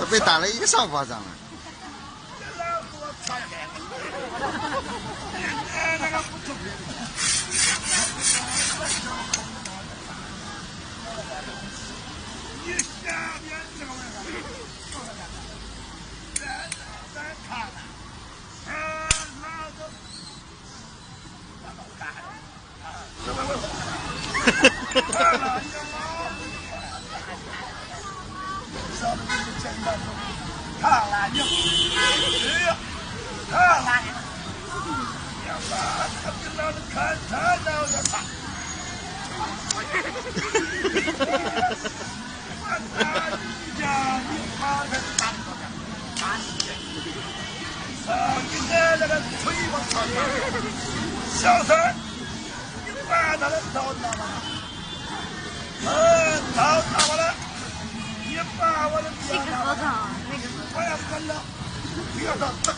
都 被打了一个上巴掌了。你下边这个位置，再再看看，呃，那个，那个干啥？啊，喂喂喂，看了你老，上面就是简单的，看了你，哎呀，看了你，呀妈，他跟老子看他脑袋大。大家你好生当着点，大姐，上你的那个腿上，小三，你把他的刀拿我要分了，不要到这